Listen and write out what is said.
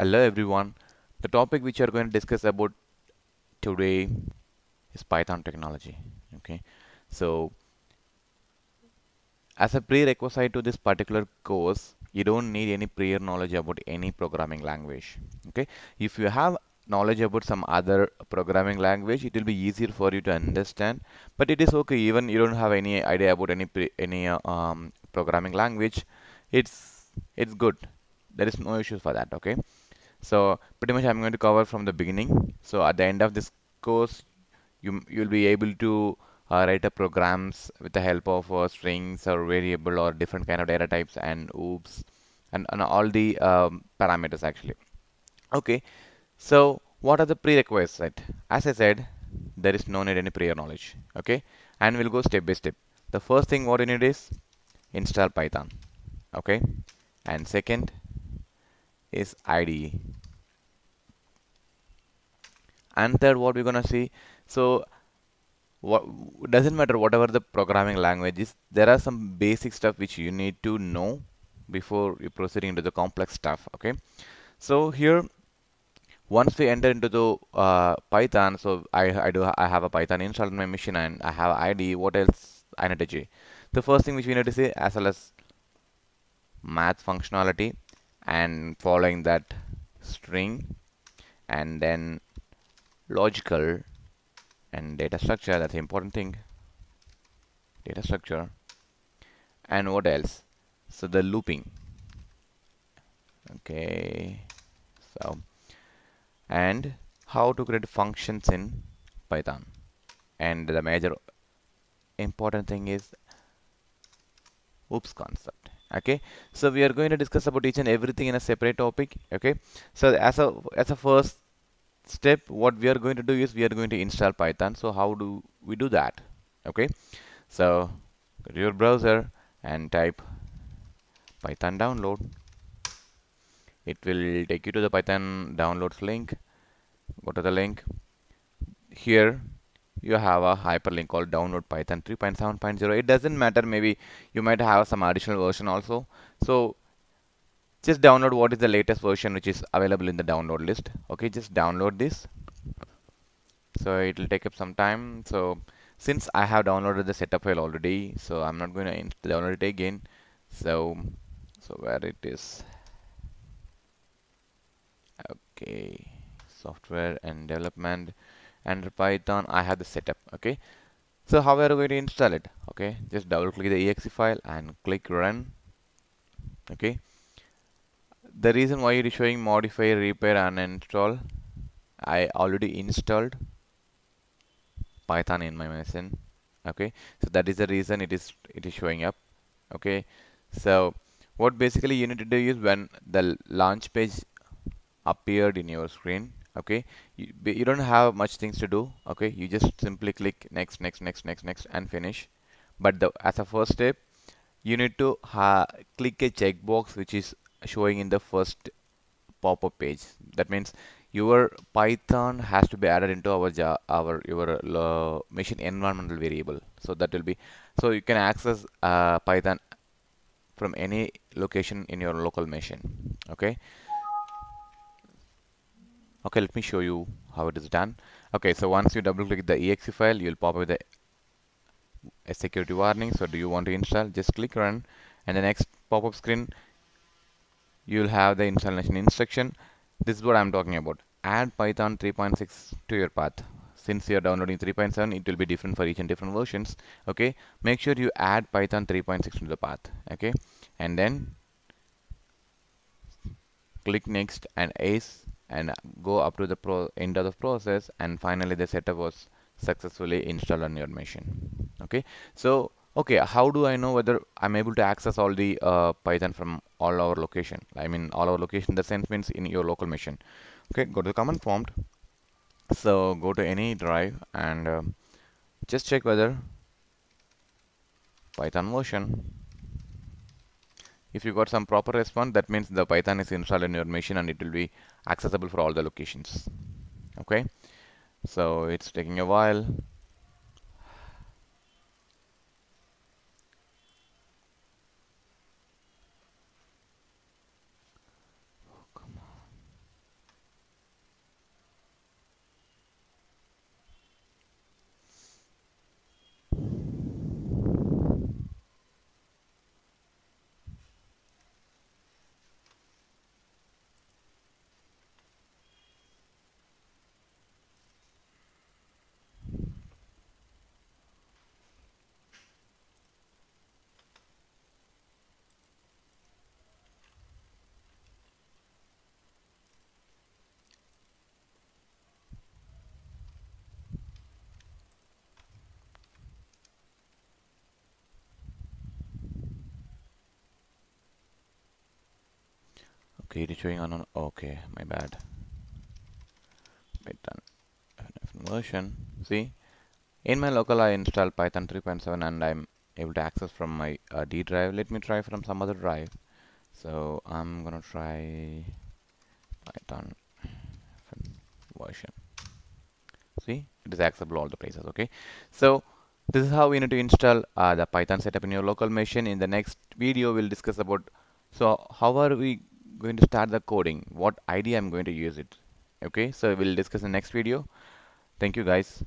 Hello everyone. The topic which we are going to discuss about today is Python technology. Okay, so as a prerequisite to this particular course, you don't need any prior knowledge about any programming language. Okay, if you have knowledge about some other programming language, it will be easier for you to understand. But it is okay even you don't have any idea about any any uh, um, programming language. It's it's good. There is no issues for that. Okay. So pretty much I'm going to cover from the beginning. So at the end of this course, you you'll be able to uh, write up programs with the help of uh, strings or variable or different kind of data types and oops and, and all the um, parameters actually. Okay, so what are the prerequisites? As I said, there is no need any prior knowledge. Okay, and we'll go step by step. The first thing what you need is install Python. Okay, and second is IDE. And third, what we're gonna see. So what doesn't matter whatever the programming language is there are some basic stuff which you need to know before you proceeding into the complex stuff okay? So here once we enter into the uh, Python so I, I do I have a Python installed in my machine and I have ID what else? I need to do the first thing which we need to say as well as math functionality and following that string and then logical and data structure that's the important thing. Data structure. And what else? So the looping. Okay. So and how to create functions in Python. And the major important thing is oops concept. Okay. So we are going to discuss about each and everything in a separate topic. Okay. So as a as a first step what we are going to do is we are going to install python. So how do we do that? Okay. So go to your browser and type python download. It will take you to the python downloads link. Go to the link. Here you have a hyperlink called download python 3.7.0 it doesn't matter. Maybe you might have some additional version also. So just download what is the latest version which is available in the download list. Okay just download this. So it will take up some time. So since I have downloaded the setup file already so I'm not going to download it again. So so where it is. Okay software and development and Python I have the setup okay? So how are we going to install it okay? Just double click the exe file and click run okay the reason why it is showing modify repair and install I already installed Python in my machine okay? So that is the reason it is it is showing up okay? So what basically you need to do is when the launch page appeared in your screen okay? You, you don't have much things to do okay? You just simply click next next next next next and finish. But the as a first step you need to click a checkbox which is showing in the first pop-up page. That means your python has to be added into our our your uh, machine environmental variable. So that will be so you can access uh, python from any location in your local machine. Okay? Okay let me show you how it is done. Okay so once you double click the exe file you'll pop up with a security warning. So do you want to install? Just click run. And the next pop-up screen you'll have the installation instruction. This is what I'm talking about. Add python 3.6 to your path. Since you're downloading 3.7 it will be different for each and different versions okay? Make sure you add python 3.6 to the path okay? And then click next and ace and go up to the pro end of the process and finally the setup was successfully installed on your machine okay? So okay how do I know whether I'm able to access all the uh, Python from all our location? I mean all our location the sense means in your local machine. Okay go to the command prompt. So go to any drive and uh, just check whether Python version. If you got some proper response that means the Python is installed in your machine and it will be accessible for all the locations. Okay so it's taking a while okay it is showing on, on okay my bad. Python version. See? In my local I installed python 3.7 and I'm able to access from my uh, D drive. Let me try from some other drive. So I'm gonna try python version. See? It is accessible all the places okay? So this is how we need to install uh, the python setup in your local machine. In the next video we'll discuss about so how are we going to start the coding. What ID I'm going to use it. Okay so we'll discuss in the next video. Thank you guys